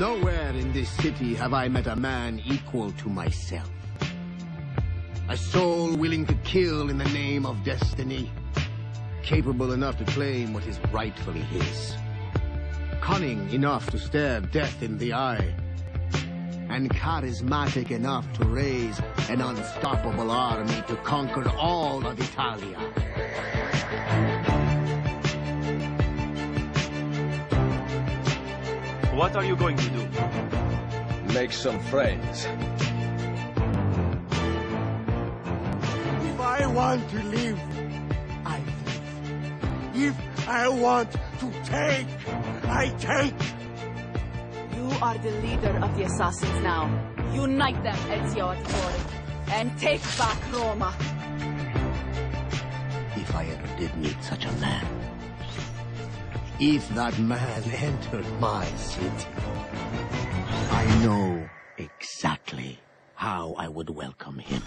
Nowhere in this city have I met a man equal to myself. A soul willing to kill in the name of destiny. Capable enough to claim what is rightfully his. Cunning enough to stare death in the eye. And charismatic enough to raise an unstoppable army to conquer all of Italia. What are you going to do? Make some friends. If I want to live, I live. If I want to take, I take. You are the leader of the assassins now. Unite them, Ezio Auditore, and take back Roma. If I ever did meet such a man. If that man entered my city, I know exactly how I would welcome him.